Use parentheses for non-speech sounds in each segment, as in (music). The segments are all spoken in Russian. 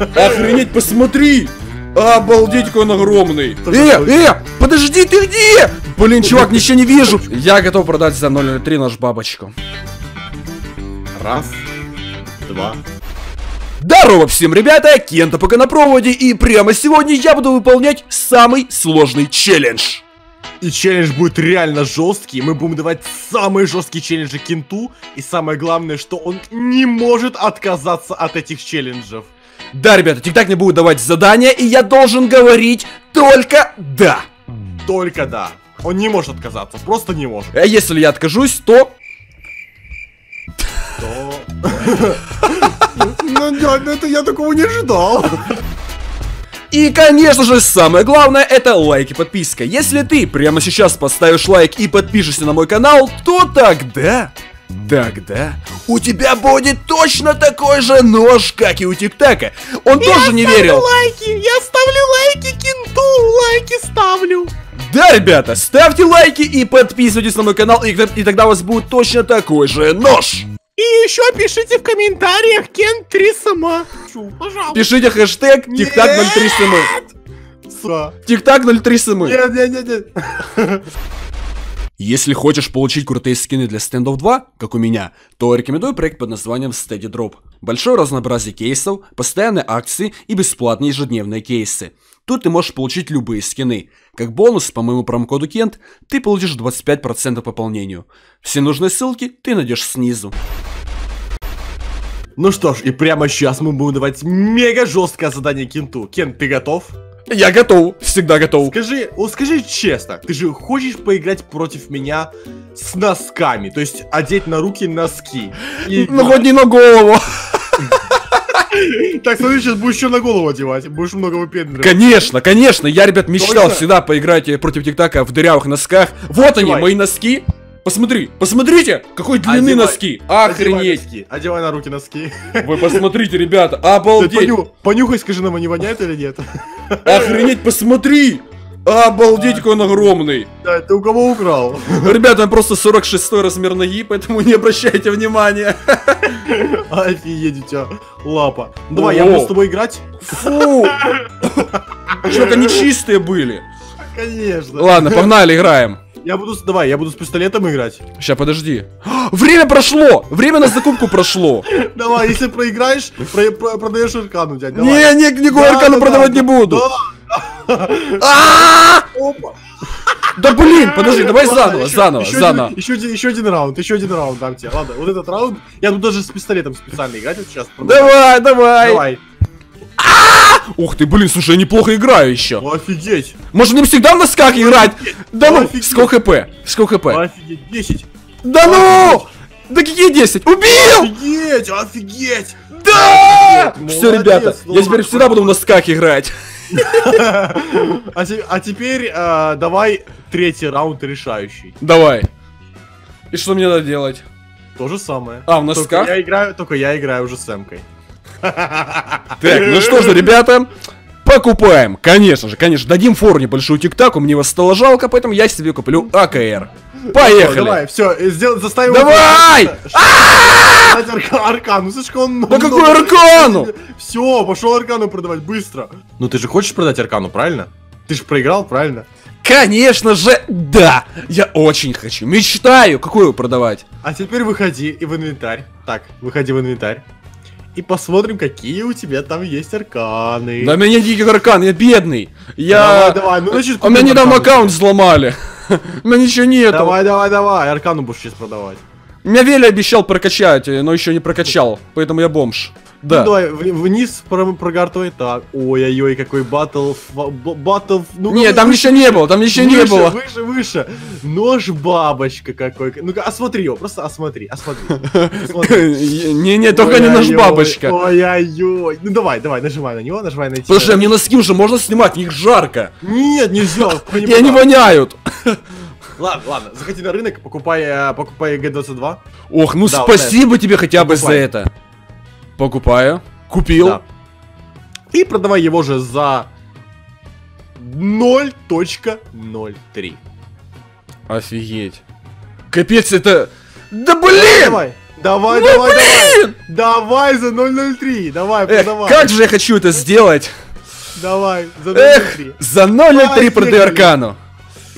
Охренеть, посмотри! Обалдеть, какой он огромный! Э, э, подожди, ты где? Блин, чувак, ничего не вижу! Я готов продать за 0.03 наш бабочку. Раз, два. Здорово всем, ребята! Кента пока на проводе, и прямо сегодня я буду выполнять самый сложный челлендж. И челлендж будет реально жесткий. Мы будем давать самые жесткие челленджи Кенту. И самое главное, что он не может отказаться от этих челленджев. Да, ребята, тик-так мне будет давать задания, и я должен говорить только «да». Только да. Он не может отказаться, просто не может. А если я откажусь, то... То... (laughs) Ну это я такого не ожидал. И, конечно же, самое главное, это лайк и подписка. Если ты прямо сейчас поставишь лайк и подпишешься на мой канал, то тогда... Тогда у тебя будет точно такой же нож, как и у Тиктака. Он Я тоже не ставлю верил. лайки, я ставлю лайки Кенту, лайки ставлю. Да, ребята, ставьте лайки и подписывайтесь на мой канал, и, и тогда у вас будет точно такой же нож. И еще пишите в комментариях Кент 3 сама. Пожалуйста. Пишите хэштег тиктак 03 смы. Сука. Тиктак 03 смы. Нет, нет, нет, нет. (laughs) Если хочешь получить крутые скины для стендов 2, как у меня, то рекомендую проект под названием Steady Drop. Большое разнообразие кейсов, постоянные акции и бесплатные ежедневные кейсы. Тут ты можешь получить любые скины. Как бонус, по моему промокоду Кент, ты получишь 25% пополнению. Все нужные ссылки ты найдешь снизу. Ну что ж, и прямо сейчас мы будем давать мега жесткое задание Кенту. Кент, ты готов? Я готов, всегда готов. Скажи, вот скажи честно, ты же хочешь поиграть против меня с носками, то есть одеть на руки носки. И- Ну хоть не на голову. Так, смотри, сейчас будешь еще на голову одевать, будешь много выпендривать. Конечно, конечно, я, ребят, мечтал всегда поиграть э, против ТикТака в дырявых носках. Вот они, мои носки. Посмотри, посмотрите, какой длины Одевай. носки. Одевай Охренеть. носки, Одевай на руки носки. Вы посмотрите, ребята, (laughs) обалдеть. поню- Понюхай, скажи нам, они воняют или нет? (laughs) Охренеть, посмотри. Обалдеть, какой он огромный. Да, ты у кого украл? (laughs) Ребята, он просто 46 размер ноги, поэтому не обращайте внимания. Офигеть у тебя лапа. Давай, я буду с тобой играть? Фу. Чувак, они чистые были. Конечно. Ладно, погнали, играем. Я буду с... Давай, я буду с пистолетом играть. Сейчас, подожди. Время прошло! Время на закупку прошло! (laughs) Давай, если проиграешь, про- про- продаешь аркану. Давай. Не, не, аркана да, продавать да, не буду. да. А! (laughs) Да блин, подожди, давай заново, заново, заново. Еще, еще один раунд, еще один раунд дам тебе. Ладно, вот этот раунд. Я тут даже с пистолетом специально играть вот сейчас. Давай, давай. Давай. Ух ты, блин, слушай, я неплохо играю еще. Офигеть. Может не всегда в носках играть? Да ну, сколько хп? Сколько хп? Офигеть. 10. Да ну! Да какие 10? Убил! Офигеть, офигеть. Да! Все, ребята, я молодец. теперь всегда буду в носках играть. (laughs) А, а теперь э, давай третий раунд решающий. Давай. И что мне надо делать? То же самое. А, в Только носках? я играю, только я играю уже с Эмкой. (laughs) Так, ну что же, ребята, покупаем. Конечно же, конечно, дадим фору небольшую тиктаку, мне его стало жалко, поэтому я себе куплю АКР. Поехали. Давай, все, сделай, заставим. Давай! Дать арка- аркану, слишком он... Да какую аркану? Все, пошел аркану продавать быстро. Ну ты же хочешь продать аркану, правильно? Ты же проиграл, правильно? Конечно же, да! Я очень хочу, мечтаю, какую продавать. А теперь выходи и в инвентарь. Так, выходи в инвентарь. И посмотрим, какие у тебя там есть арканы. Да у меня дикий аркан, я бедный. Я... Давай, давай, ну значит... У меня недавно аккаунт взломали. (laughs) У меня ничего нету. Давай, давай, давай, аркану будешь сейчас продавать. Меня Вели обещал прокачать, но еще не прокачал, поэтому я бомж. Да. Ну, давай, вниз про- прогартывай так. Ой-ой-ой, какой батл... Батл... Ну, Не, там выше, еще не было, там еще не выше, было. Выше, выше. Нож бабочка какой. Ну-ка, осмотри его, просто осмотри, осмотри. Не-не, (laughs) только не наш Ой-ой-ой, бабочка. Ой-ой-ой. Ну давай, давай, нажимай на него, нажимай на тебя. Слушай, мне носки уже можно снимать, в них жарко. Нет, нельзя. не (laughs) И они воняют. Ладно, ладно, заходи на рынок, покупай, э, покупай Г22. Ох, ну Да, спасибо тебе хотя бы за Покупай. это. Покупаю. Купил. Да. И продавай его же за 0.03. Офигеть. Капец, это... Да блин! Давай. Давай, Ну, давай, давай. блин! Давай за 003. Давай, Эх, продавай. как же я хочу это сделать! Давай, за Эх, 003. за 0,03 продаю Поехали. Аркану.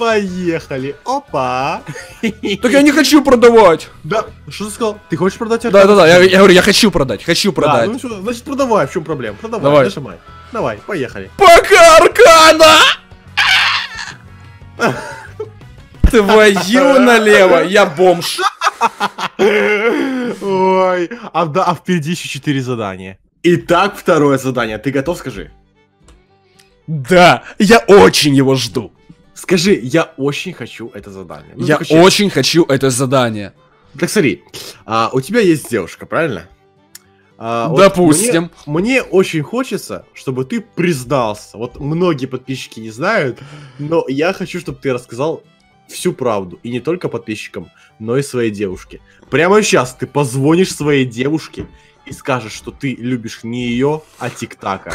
Поехали. Опа. Так я не хочу продавать. Да, что ты сказал? Ты хочешь продать Да, да, да, я, я говорю, я хочу продать, хочу Да, продать. ну что, значит продавай, в чем проблема? Продавай, Давай. нажимай. Давай, поехали. Пока, Аркана! Твою налево, я бомж. Ой, а, да, а впереди еще 4 задания. Итак, второе задание. Ты готов, скажи? Да, я очень его жду. Скажи, я очень хочу это задание. Ну, я честно. очень хочу это задание. Так смотри, а, у тебя есть девушка, правильно? А, вот Допустим. Мне, мне очень хочется, чтобы ты признался. Вот многие подписчики не знают, но я хочу, чтобы ты рассказал всю правду. И не только подписчикам, но и своей девушке. Прямо сейчас ты позвонишь своей девушке и скажешь, что ты любишь не ее, а Тиктака.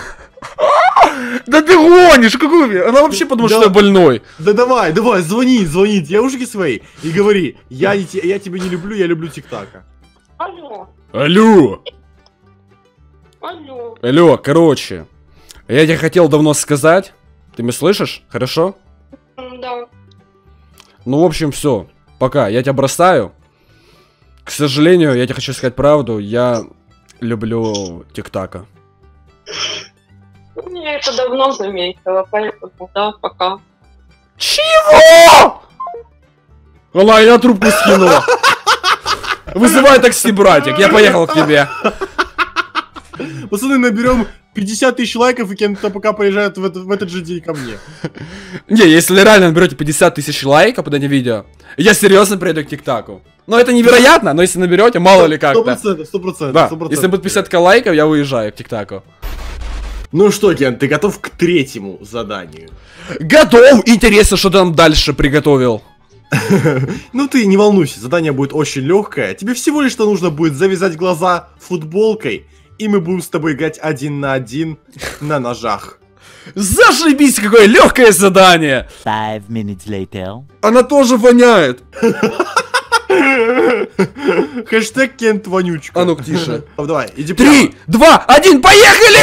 Да ты гонишь, какую? Она вообще подумала, что я больной. Да давай, давай, звони, звони девушке своей и говори, я, не я тебя не люблю, я люблю Тиктака. Алло, Алло. алло. Алло, короче. Я тебе хотел давно сказать. Ты меня слышишь? Хорошо? Да. Ну, в общем, все. Пока. Я тебя бросаю. К сожалению, я тебе хочу сказать правду. Я люблю ТикТака. Я это давно заметила, поэтому да, пока. Чего? Ладно, я трубку скинула. Вызывай такси, братик. Я поехал к тебе. Пацаны, наберем 50 тысяч лайков, и Кента пока приезжает в, этот- в этот же день ко мне. Не, если реально наберете 50 тысяч лайков под этим видео, я серьезно приеду к ТикТаку. Но это невероятно, но если наберете, мало ли Сто как-то. процентов, сто процентов. Да, сто если будет процентов. 50 лайков, я уезжаю к ТикТаку. Ну что, Кен, ты готов к третьему заданию? Готов! Интересно, что ты нам дальше приготовил. (laughs) Ну ты не волнуйся, задание будет очень легкое. Тебе всего лишь что нужно будет завязать глаза футболкой, и мы будем с тобой играть один на один на ножах. Зашибись, какое легкое задание! Five minutes later. Она тоже воняет. (laughs) (laughs) Хэштег Кент вонючка. А ну тише. (laughs) Давай, иди. Три, два, один, поехали!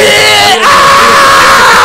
(laughs)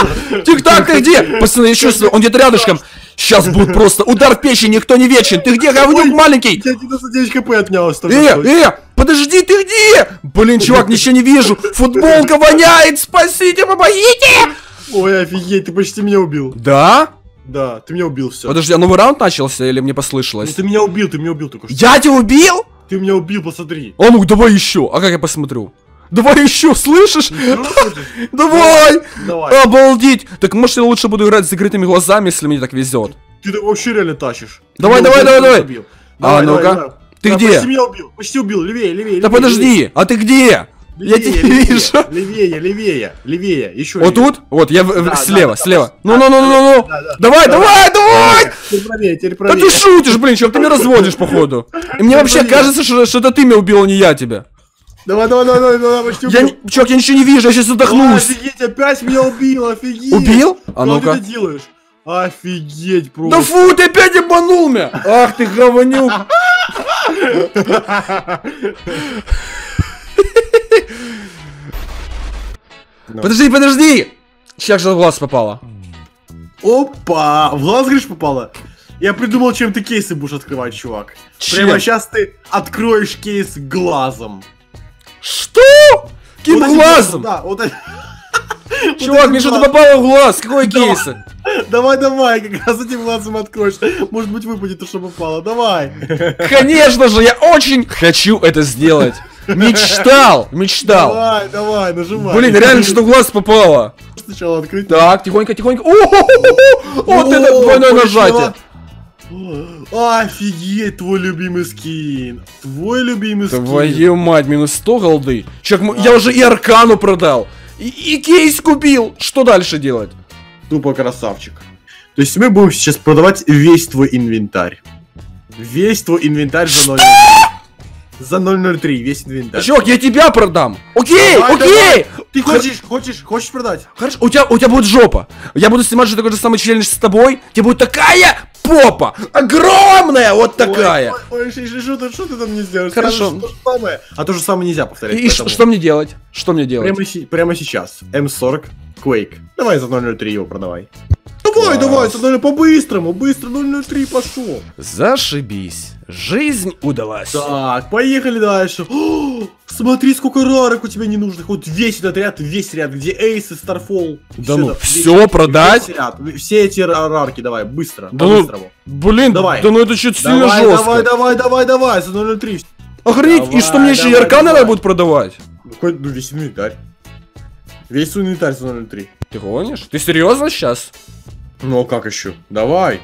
А! Тик-так, ты где? Пацаны, я чувствую, он где-то рядышком. Сейчас будет просто удар в печень, никто не вечен. Ты где, говнюк маленький? У тебя 99 хп отнялось Э, э, подожди, ты где? Блин, чувак, ничего не вижу. Футболка воняет, спасите, помогите! Ой, офигеть, ты почти меня убил. Да? Да, ты меня убил, все. Подожди, а новый раунд начался или мне послышалось? ты меня убил, ты меня убил только что. Я тебя убил? Ты меня убил, посмотри. А ну, давай еще. А как я посмотрю? Давай еще, слышишь? Ну? (laughs) Давай! Давай. Обалдеть! Так может я лучше буду играть с закрытыми глазами, если мне так везет. Ты так вообще реально тащишь. Ты Давай, давай, давай, ты давай. А, ну-ка. Ты где? Почти меня убил, почти убил, левее, левее, Да подожди, а ты где? Я левее, тебя не левее, вижу. Левее, левее, левее, еще Вот тут? Вот, я Да, слева, да, да, слева. да, Ну, ну, ну, ну, ну. Да, да. Давай, давай, давай! Теперь правее, теперь Да правее. ты шутишь, блин, чувак, ты меня разводишь, походу. И мне вообще кажется, что, что это ты меня убил, а не я тебя. Давай, давай, давай, давай, давай, почти Я, не- чувак, я ничего не вижу, я сейчас задохнусь. Офигеть, опять меня убил, офигеть. Убил? А Что ну-ка. ты делаешь? Офигеть, Да просто. фу, ты опять обманул меня! Ах ты говнюк! (laughs) Ну. Подожди, подожди! Сейчас же в глаз попало. Опа! В глаз, говоришь, попало? Я придумал, чем ты кейсы будешь открывать, чувак. Чем? Прямо сейчас ты откроешь кейс глазом. Что? Каким Вот глазом? Да, вот (laughs) Чувак, мне что-то попало в глаз. Какой кейсы? Давай, давай, как раз этим глазом откроешь. Может быть, выпадет то, что попало. Давай. Конечно же, я очень хочу это сделать. Мечтал, мечтал. Давай, давай, нажимай. Блин, реально что в глаз попало. Сначала открыть. Так, тихонько, тихонько. Вот это двойное нажатие. Офигеть, твой любимый скин. Твой любимый скин. Твою мать, минус 100 голды. М- я уже и аркану продал. И, и кейс купил. Что дальше делать? Тупо красавчик. То есть мы будем сейчас продавать весь твой инвентарь. Весь твой инвентарь за 003. За 003, весь инвентарь. Чувак, я тебя продам. Окей, Давай, окей. Ты хочешь, хочешь, хочешь продать? Хорошо, у тебя, у тебя будет жопа. Я буду снимать же такой же самый челлендж с тобой. Тебе будет такая попа! Огромная вот такая! Ой, ой, ой, что ты, что ты там не сделаешь? Хорошо. Скажешь то же самое. А то же самое нельзя повторять. И, и что, что мне делать? Что мне делать? Прямо, прямо сейчас. М40 Quake. Давай за 003 его продавай. Давай, Класс. давай, 0 по-быстрому, быстро 003 пошел. Зашибись. Жизнь удалась. Так, поехали дальше. О, (gasps) смотри, сколько рарок у тебя ненужных. Вот весь этот ряд, весь ряд, где Эйс и Старфол. Да Всё ну, это, всё весь- продать? весь ряд, все эти ра- рарки давай, быстро, Да ну, по-быстрому. Блин, Давай. да ну это что-то сильно Давай, жестко. давай, давай, давай, давай, за 003. Охренеть, и Давай, что мне еще давай. надо будет продавать? Какой, ну, весь инвентарь. Весь инвентарь за 003. Ты гонишь? Ты серьезно сейчас? Ну, а как еще? Давай,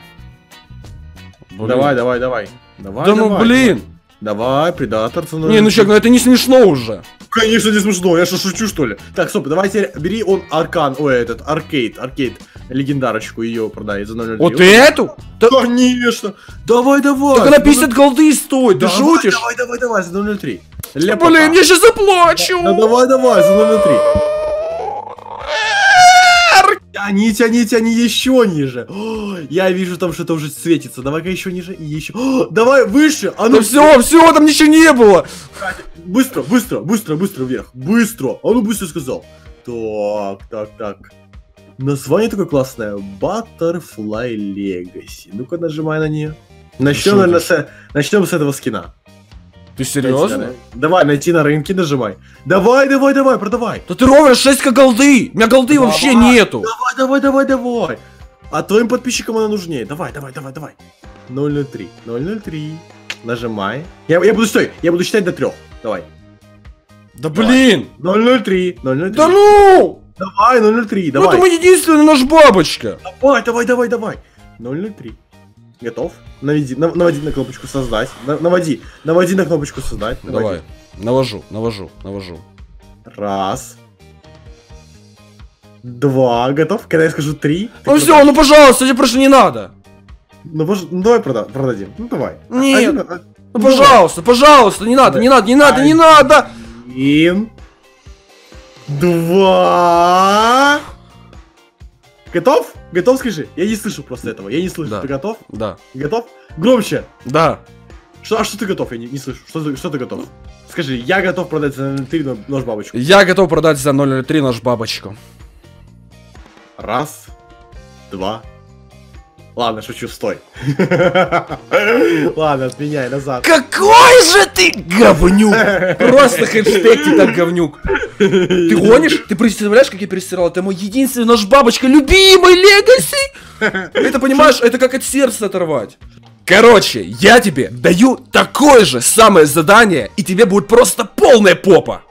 давай, давай, давай. Давай, Да ну давай, блин. Давай, предатор за 003. Не, ну человек, ну это не смешно уже. Конечно, не смешно, я что, шучу, что ли? Так, стоп, давайте, бери он аркан, ой, этот, аркейд, аркейд, легендарочку ее продай за 003. Вот эту? Да- Конечно! Давай, давай! Так она за 50 голды стоит, ты Давай, шутишь? Давай, давай, давай, за 003. Да, Ляпота. Блин, я сейчас заплачу. Да давай, давай, за 003. Тяни, тяни, тяни еще ниже. О, я вижу там что-то уже светится. Давай-ка еще ниже и еще. О, давай выше. А ну Да все, все, там ничего не было. Быстро, быстро, быстро, быстро вверх. Быстро. А ну быстро сказал. Так, так, так. Название такое классное. Butterfly Legacy. Ну-ка нажимай на нее. Начнем, наверное, с, начнем с этого скина. Ты серьезно? Давай, найти на рынке нажимай. Давай, давай, давай, продавай. Да ты ровно 6 голды. У меня голды Давай. вообще нету. Давай, давай, давай, давай. А твоим подписчикам она нужнее. Давай, давай, давай, давай. 003, 003. Нажимай. Я, я буду стой, я буду считать до трех. Давай. Да блин. 003, 003. Да ну. Давай, 003, Ну давай. это мой единственный наш бабочка. Давай, давай, давай, давай. 003. Готов? Наведи, нав- наводи на кнопочку создать. На- наводи, наводи на кнопочку создать. Наводи. Давай. Навожу, навожу, навожу. Раз. Два. Готов? Когда я скажу три. Ну продашь. все, ну пожалуйста, тебе просто не надо. Ну, пож- ну давай прода- продадим. Ну давай. Нет. Один, а- Ну пожалуйста, пожалуйста, не надо, не надо, не надо, не надо. Один. Два. Готов? Готов, скажи? Я не слышу просто этого. Я не слышу. Да. Ты готов? Да, Готов? Громче. да. Что, а что ты готов? Я не, не слышу. Что ты, что ты готов? Скажи, я готов продать за 3 нож бабочку. Я готов продать за 0,3 наш бабочку. Раз, два. Ладно, шучу, стой. (laughs) Ладно, отменяй назад. Какой же ты говнюк! Просто хэштег ты так говнюк. (laughs) Ты гонишь? Ты представляешь, как я перестирал? Это мой единственный наш бабочка, любимый Легаси! Это, понимаешь, это как от сердца оторвать. Короче, я тебе даю такое же самое задание, и тебе будет просто полная попа.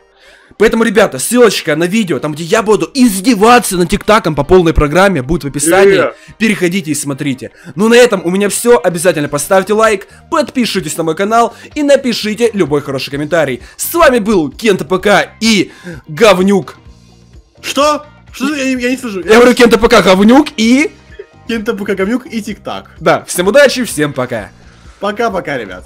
Поэтому, ребята, ссылочка на видео, там где я буду издеваться над тиктаком по полной программе, будет в описании. Э. Переходите и смотрите. Ну на этом у меня все. Обязательно поставьте лайк, подпишитесь на мой канал и напишите любой хороший комментарий. С вами был Кента ПК и Говнюк. Что? Что я, не- я не слышу. Я говорю Кента ПК Говнюк и... Кента ПК Говнюк и ТикТак. Да, всем удачи, всем пока. Пока-пока, ребят.